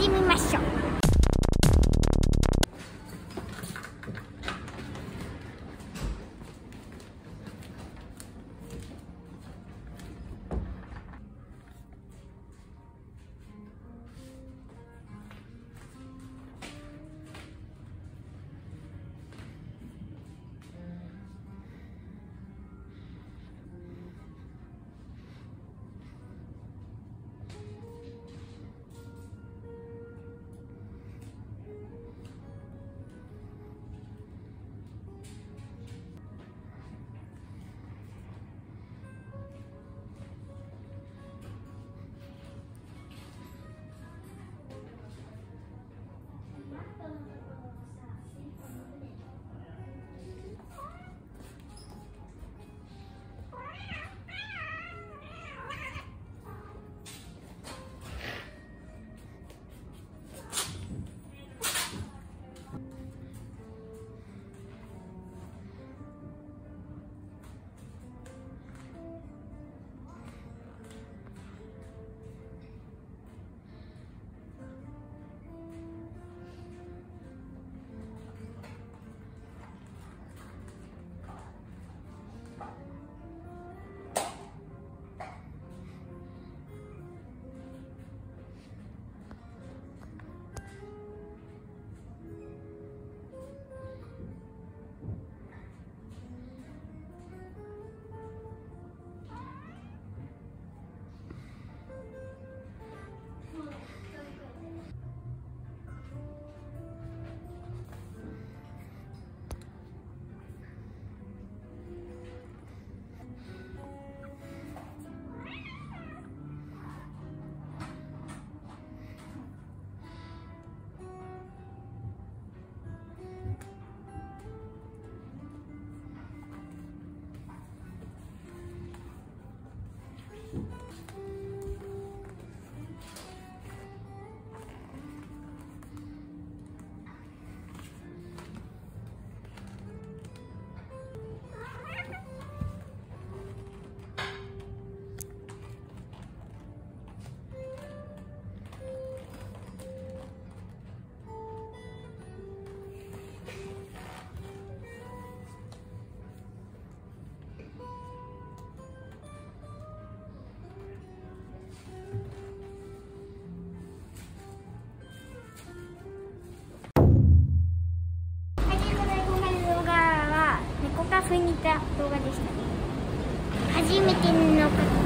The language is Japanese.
ってみましょう。you. 風に似た動画でしたね。初めての